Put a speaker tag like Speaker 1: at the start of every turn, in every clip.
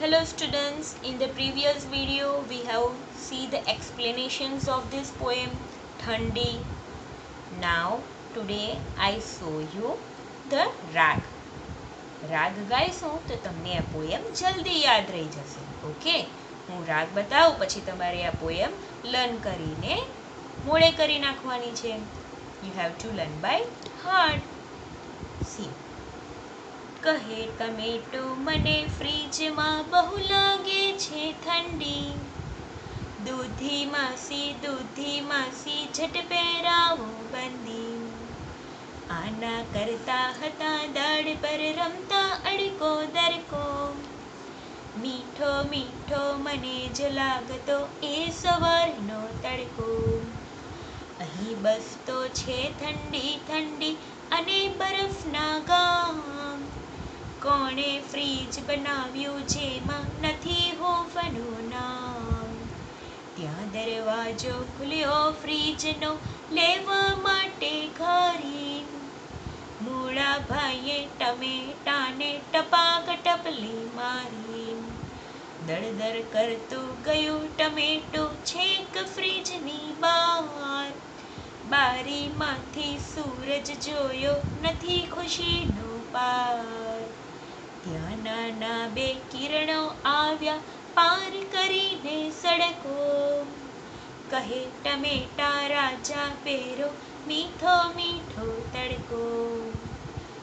Speaker 1: Hello students, in the previous video we have see the explanations of this poem Thandi. Now today I show you the rag. રાગ ગાઈશું તો તમને આ poem જલ્દી યાદ રહી જશે ઓકે હું રાગ બતાવું પછી તમારે આ પોયમ લર્ન કરીને મોડે કરી નાખવાની છે you have to learn by heart C કહે ટમેટો મને ફ્રીજમાં બહુ લાગે છે ઠંડી. દૂધી માસી દૂધી માસી, ઝટ પહેરાવો બંદી. આના કરતા હતા દાડ પર રમતા અડકો દરકો. મીઠો મીઠો મને જ લાગતો એ સવારનો તડકો. અહીં બસતો છે ઠંડી ઠંડી કોણે ફ્રીજ બનાવ્યું જેમાં નથી હોવાનું નામ. ત્યાં દરવાજો ખુલ્યો ફ્રીજનો લેવા માટે ઘરી. મૂળા ભાઈએ ટમેટાને ટપાક ટપલી મારી. દળદર કરતું ગયું ટમેટું છેક ફ્રીજની બહાર. બારીમાંથી સૂરજ જોયો, નથી ખુશીનો પાર. ત્યાં બે કિરણો આવ્યા. પાર કરીને સડકો. કહે ટમેટા રાજા પેરો મીઠો મીઠો તડકો.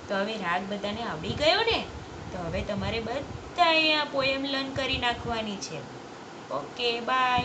Speaker 1: તો હવે રાગ બધાને આવડી ગયો ને? તો હવે તમારે બધાએ આ પોયમ લર્ન કરી નાખવાની છે. Okay, bye.